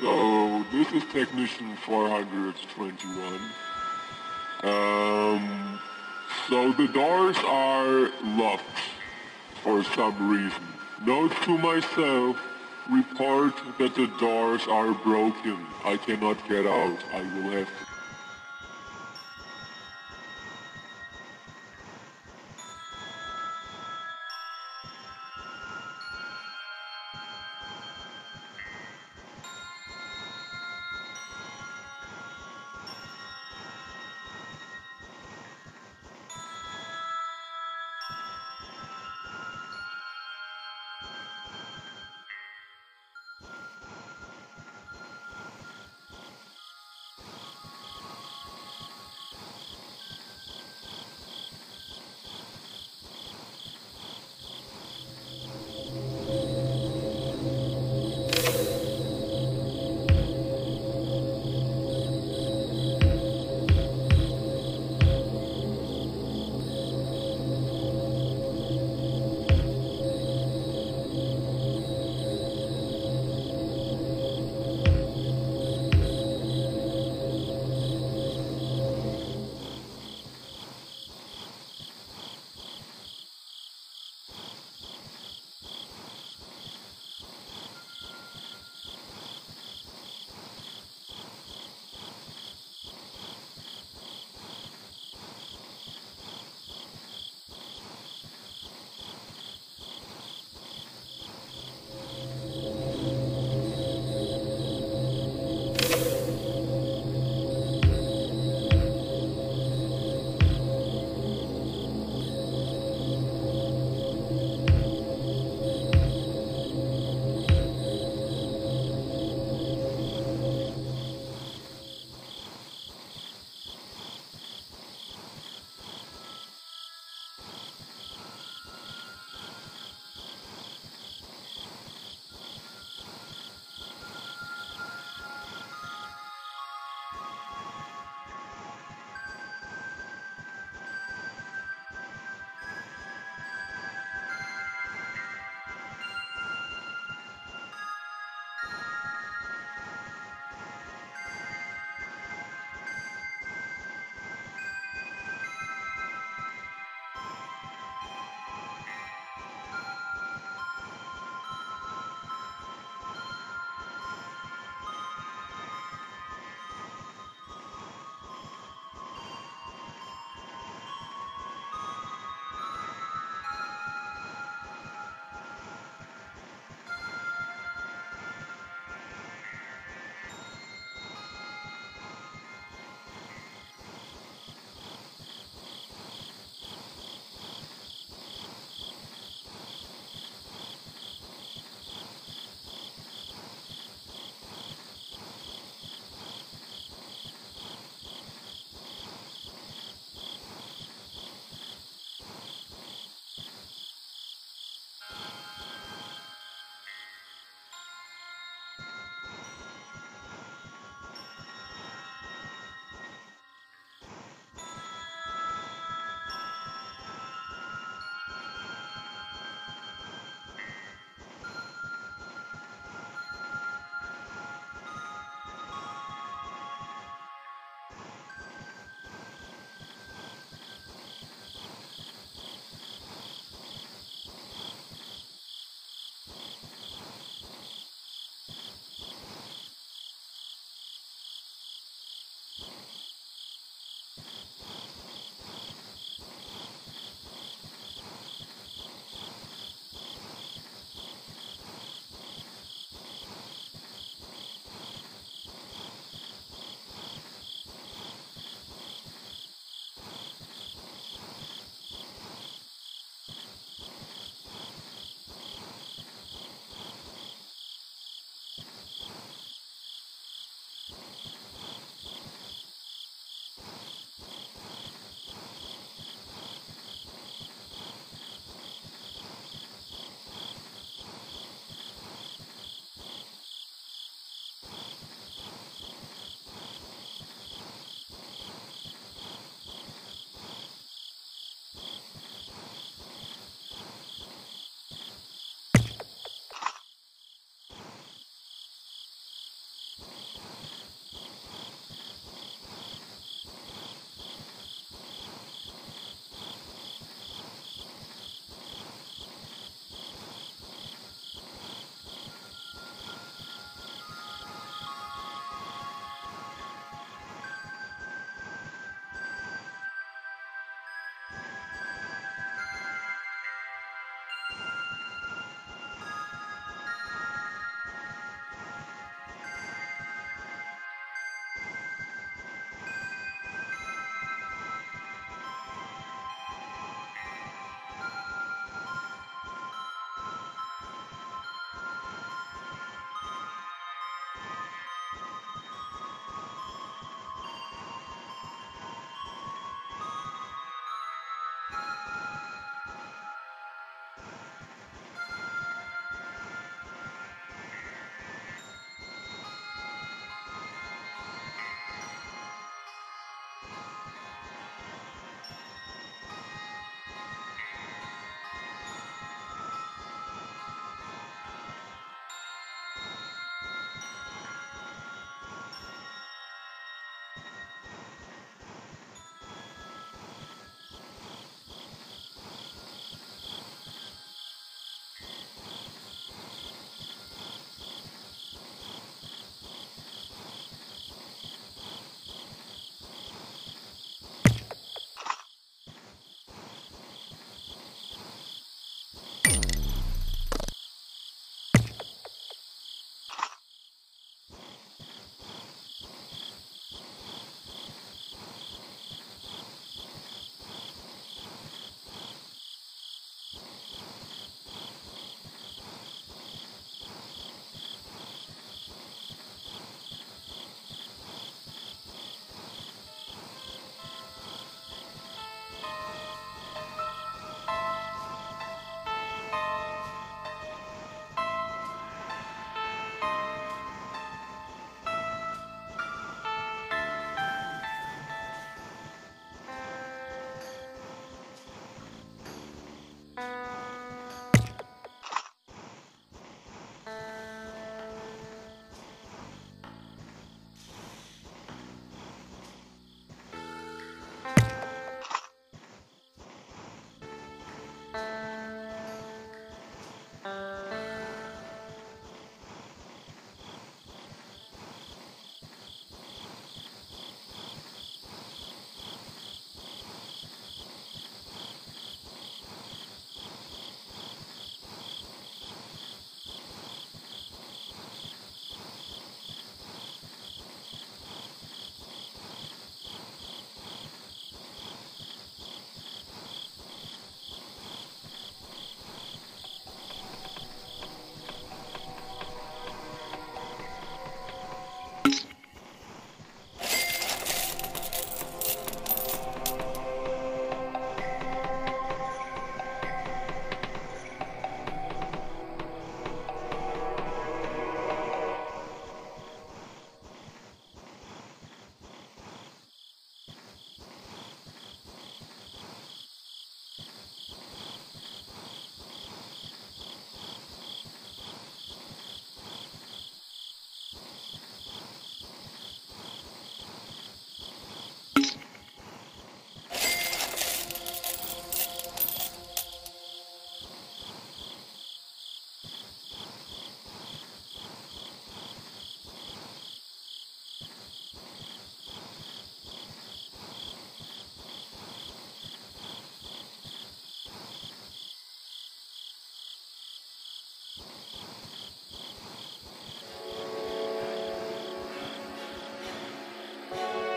So this is technician 421. Um, so the doors are locked for some reason. Note to myself, report that the doors are broken. I cannot get out. I will have to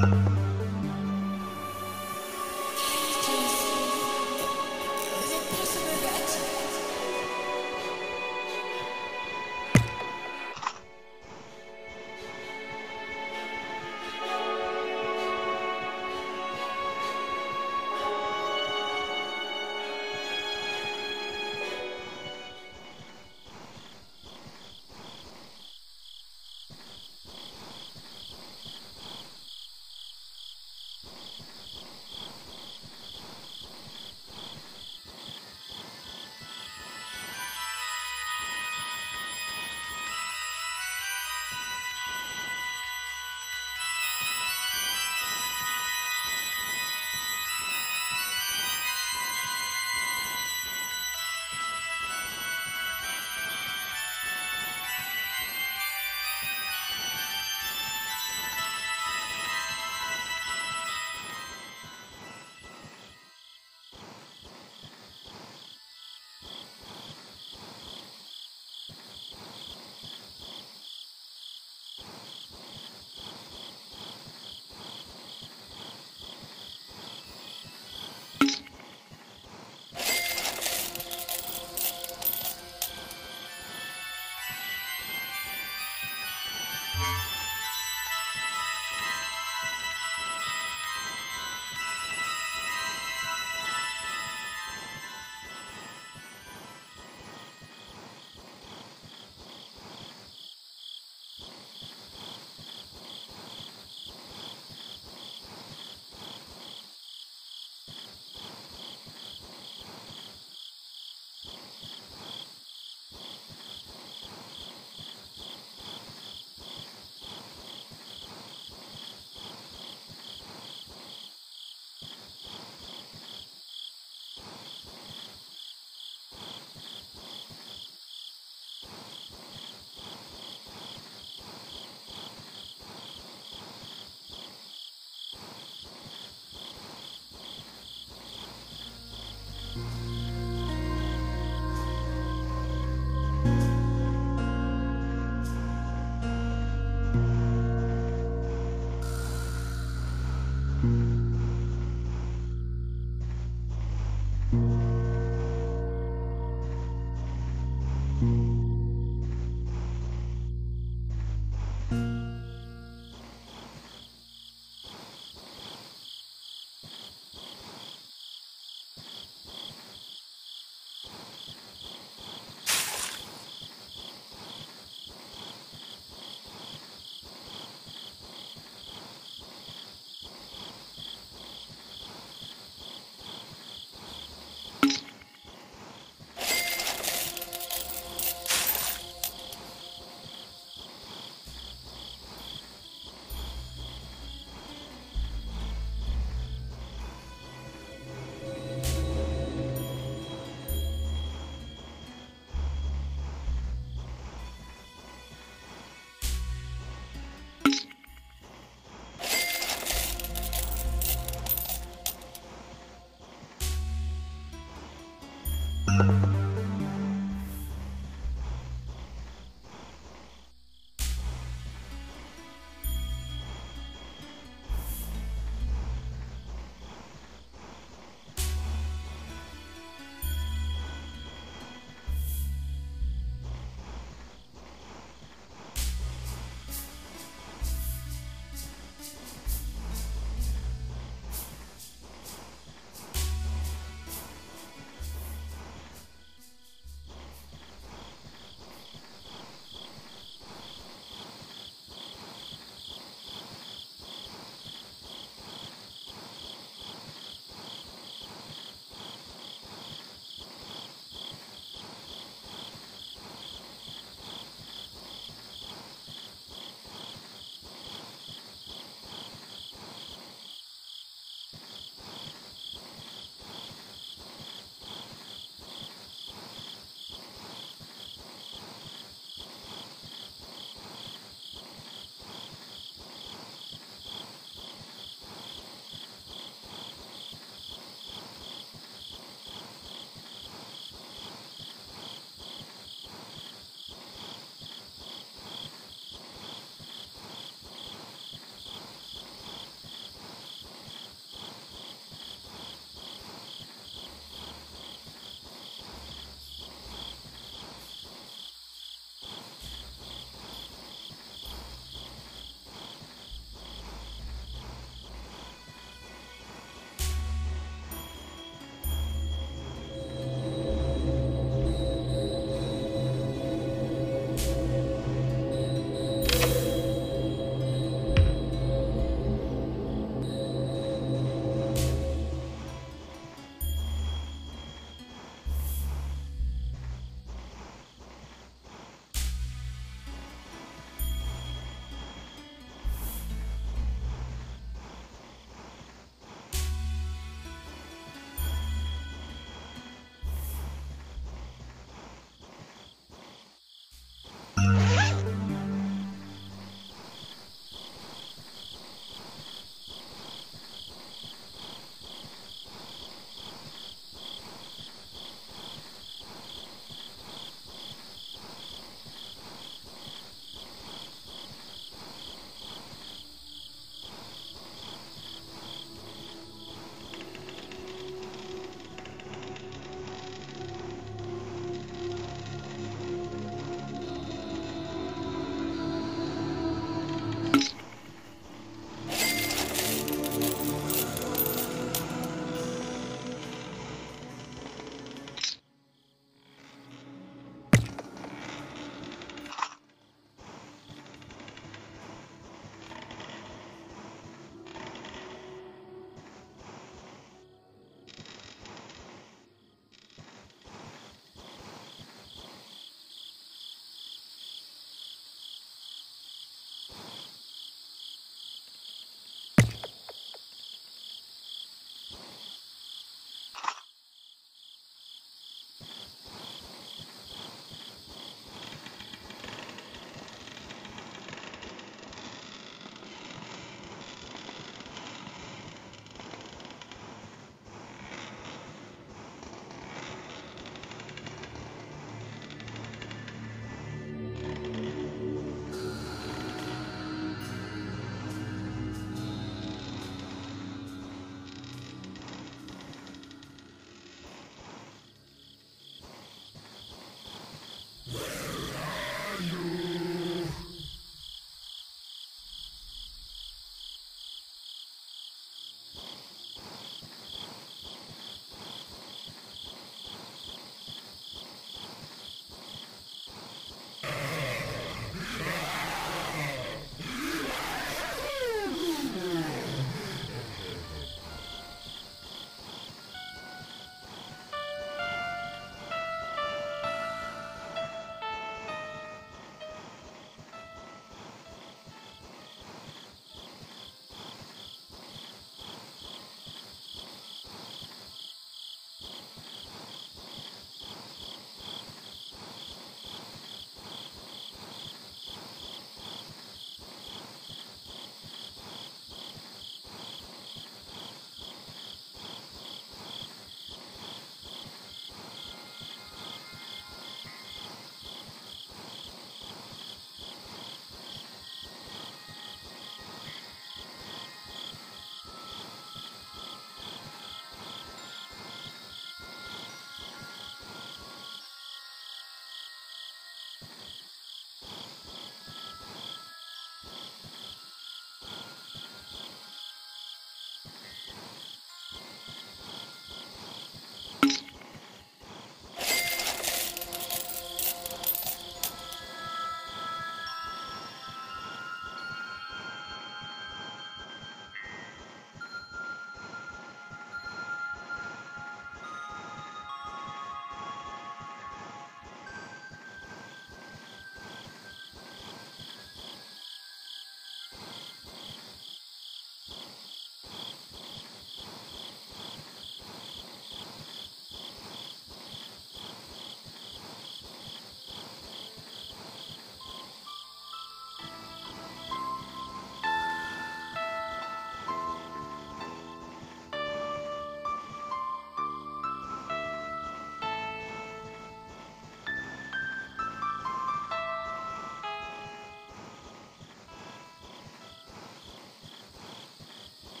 you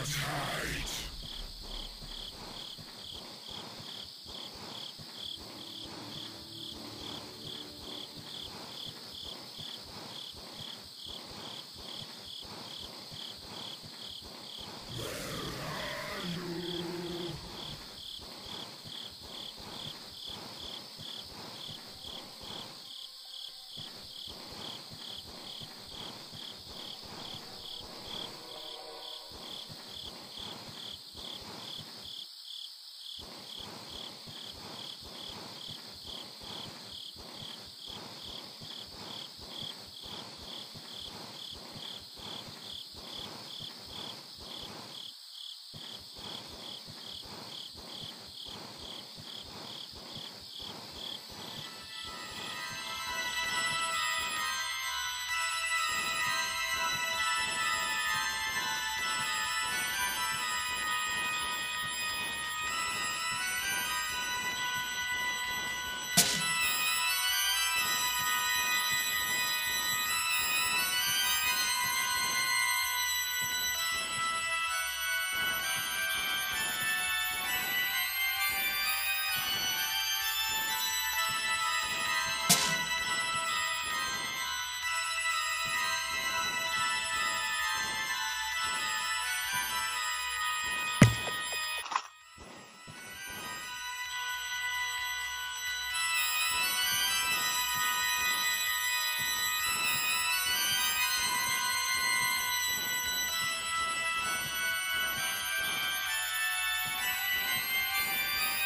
Attack!